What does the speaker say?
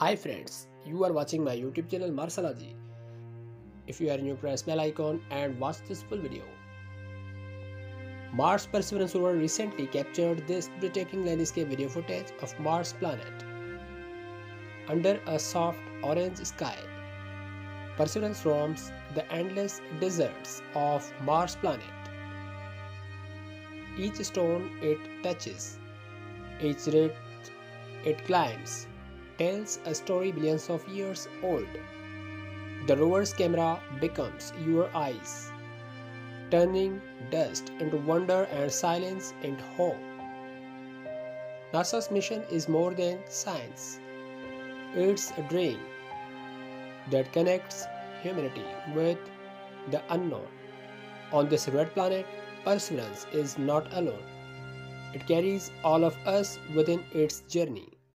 Hi friends, you are watching my YouTube channel Marsology. If you are new, press bell icon and watch this full video. Mars Perseverance rover recently captured this breathtaking landscape video footage of Mars planet. Under a soft orange sky, Perseverance roams the endless deserts of Mars planet. Each stone it touches, each ridge it climbs, tells a story billions of years old. The rover's camera becomes your eyes, turning dust into wonder and silence into hope. NASA's mission is more than science. It's a dream that connects humanity with the unknown. On this red planet, Perseverance is not alone. It carries all of us within its journey.